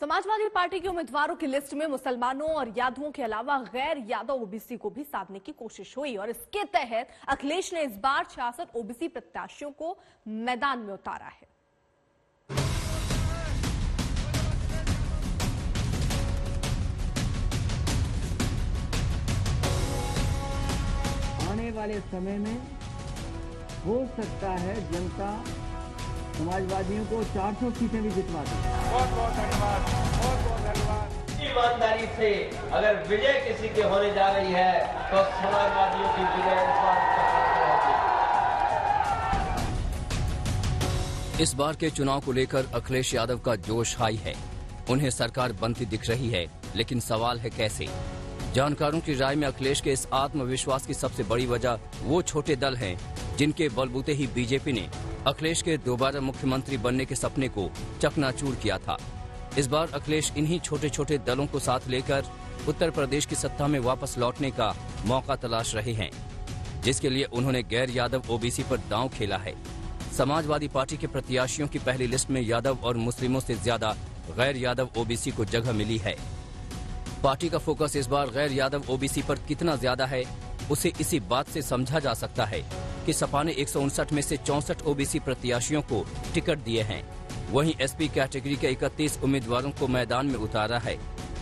Samajwadi party के उम्मीदवारों की लिस्ट में मुसलमानों और यादवों के अलावा गैर यादव ओबीसी को भी साधने की कोशिश हुई और इसके तहत अखिलेश ने इस बार छियासठ ओबीसी प्रत्याशियों को मैदान में उतारा है। आने वाले समय में हो सकता है जनता समाजवादियों को 400 सीटें भी जितवा दे। बहुत बहुत धन्यवाद बहुत बहुत धन्यवाद ईमानदारी से अगर विजय किसी की होने जा रही है तो समाजवादियों की विजय इस बार इस बार के चुनाव को लेकर अखिलेश यादव का जोश हाई है। उन्हें सरकार बनती दिख रही है, लेकिन सवाल है कैसे? जानकारों की राय में अखिलेश के इस आत्मविश्वास की सबसे बड़ी वजह वो छोटे दल हैं, जिनके बलबूते ही बीजेपी ने अखिलेश के दोबारा मुख्यमंत्री बनने के सपने को चकनाचूर किया था। इस बार अखिलेश इन्हीं छोटे छोटे दलों को साथ लेकर उत्तर प्रदेश की सत्ता में वापस लौटने का मौका तलाश रहे हैं, जिसके लिए उन्होंने गैर यादव ओबीसी पर दांव खेला है। समाजवादी पार्टी के प्रत्याशियों की पहली लिस्ट में यादव और मुस्लिमों से ज़्यादा गैर यादव ओबीसी को जगह मिली है। पार्टी का फोकस इस बार गैर यादव ओबीसी पर कितना ज़्यादा है, उसे इसी बात से समझा जा सकता है। कि सपा ने एक सौ उनसठ में से चौसठ ओबीसी प्रत्याशियों को टिकट दिए हैं। वहीं एसपी कैटेगरी के 31 उम्मीदवारों को मैदान में उतारा है।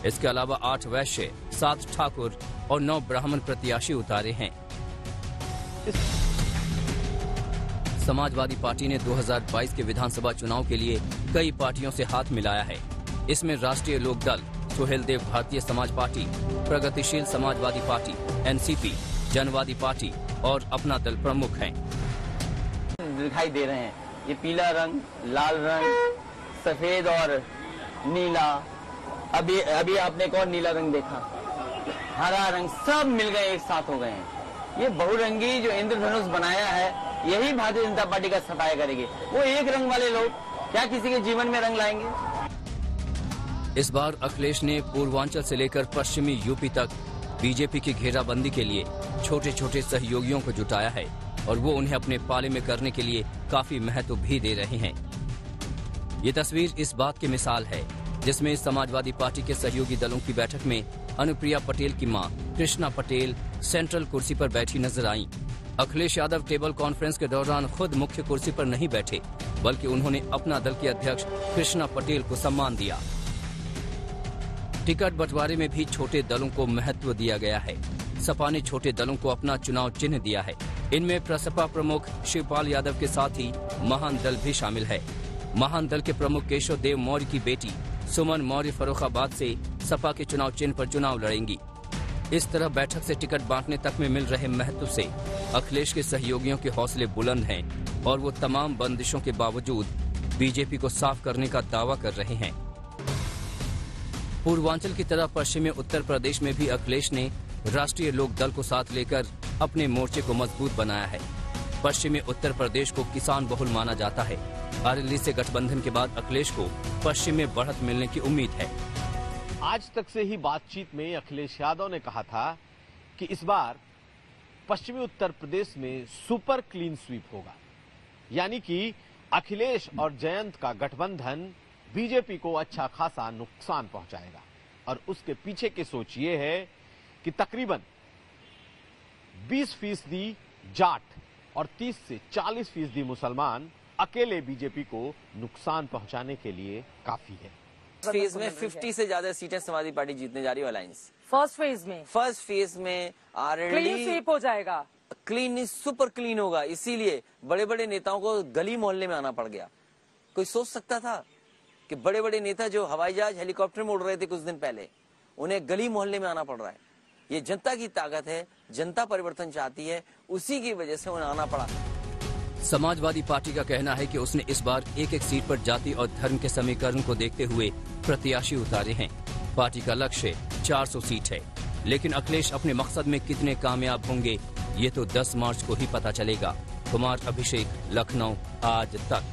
इसके अलावा आठ वैश्य, सात ठाकुर और नौ ब्राह्मण प्रत्याशी उतारे हैं। समाजवादी पार्टी ने 2022 के विधानसभा चुनाव के लिए कई पार्टियों से हाथ मिलाया है। इसमें राष्ट्रीय लोक दल Suhel Dev Bharatiya Samaj party, Pragatishil Samajwadi party, NCP, Janvadi party और अपना दल प्रमुख हैं। दिखाई दे रहे हैं। ये पीला रंग लाल रंग सफ़ेद और नीला। अभी अभी आपने और नीला रंग देखा? हरा रंग सब मिल गए एक साथ हो गए हैं। ये बहुरंगी जो इंद्रधनुष बनाया है यही भारतीय जनता पार्टी का सफाया करेगी। वो एक रंग वाले लोग क्या किसी के जीवन में रंग लाएँगे? इस बार अखिलेश ने पूर्वांचल से लेकर पश्चिमी यूपी तक बीजेपी की घेराबंदी के लिए छोटे छोटे सहयोगियों को जुटाया है और वो उन्हें अपने पाले में करने के लिए काफ़ी महत्व भी दे रहे हैं। ये तस्वीर इस बात की मिसाल है, जिसमें समाजवादी पार्टी के सहयोगी दलों की बैठक में अनुप्रिया पटेल की माँ, कृष्णा पटेल, सेंट्रल कुर्सी पर बैठी नज़र आईं। अखिलेश यादव टेबल कॉन्फ्रेंस के दौरान खुद मुख्य कुर्सी पर नहीं बैठे, बल्कि उन्होंने अपना दल के अध्यक्ष कृष्णा पटेल को सम्मान दिया। टिकट बंटवारे में भी छोटे दलों को महत्व दिया गया है। सपा ने छोटे दलों को अपना चुनाव चिन्ह दिया है। इनमें प्रसपा प्रमुख शिवपाल यादव के साथ ही महान दल भी शामिल है। महान दल के प्रमुख केशव देव मौर्य की बेटी सुमन मौर्य फरोखाबाद से सपा के चुनाव चिन्ह पर चुनाव लड़ेंगी। इस तरह बैठक से टिकट बांटने तक में मिल रहे महत्व से अखिलेश के सहयोगियों के हौसले बुलंद हैं और वो तमाम बंदिशों के बावजूद बीजेपी को साफ़ करने का दावा कर रहे हैं। पूर्वांचल की तरह पश्चिमी उत्तर प्रदेश में भी अखिलेश ने राष्ट्रीय लोक दल को साथ लेकर अपने मोर्चे को मज़बूत बनाया है। पश्चिमी उत्तर प्रदेश को किसान बहुल माना जाता है। आरएलडी से गठबंधन के बाद अखिलेश को पश्चिम में बढ़त मिलने की उम्मीद है। आज तक से ही बातचीत में अखिलेश यादव ने कहा था कि इस बार पश्चिमी उत्तर प्रदेश में सुपर क्लीन स्वीप होगा। यानी कि अखिलेश और जयंत का गठबंधन बीजेपी को अच्छा खासा नुकसान पहुंचाएगा। और उसके पीछे की सोच ये है कि तकरीबन 20 फ़ीसदी जाट और 30 से 40 फ़ीसदी मुसलमान अकेले बीजेपी को नुकसान पहुँचाने के लिए काफ़ी है। फ़ेज़ में 50 से ज़्यादा सीटें समाजवादी पार्टी जीतने जा रही है अलायंस फ़र्स्ट फ़ेज़ में। फ़र्स्ट फ़ेज़ में क्लीन आरएलडी स्वीप हो जाएगा। क्लीन सुपर क्लीन होगा। इसीलिए बड़े बड़े नेताओं को गली मोहल्ले में आना पड़ गया। कोई सोच सकता था कि बड़े बड़े नेता जो हवाई जहाज़ हेलीकॉप्टर में उड़ रहे थे कुछ दिन पहले उन्हें गली मोहल्ले में आना पड़ रहा है? ये जनता की ताकत है, जनता परिवर्तन चाहती है, उसी की वजह से उन्हें आना पड़ा। समाजवादी पार्टी का कहना है कि उसने इस बार एक एक सीट पर जाति और धर्म के समीकरण को देखते हुए प्रत्याशी उतारे हैं। पार्टी का लक्ष्य 400 सीट है। लेकिन अखिलेश अपने मकसद में कितने कामयाब होंगे, ये तो 10 मार्च को ही पता चलेगा। कुमार अभिषेक, लखनऊ, आज तक।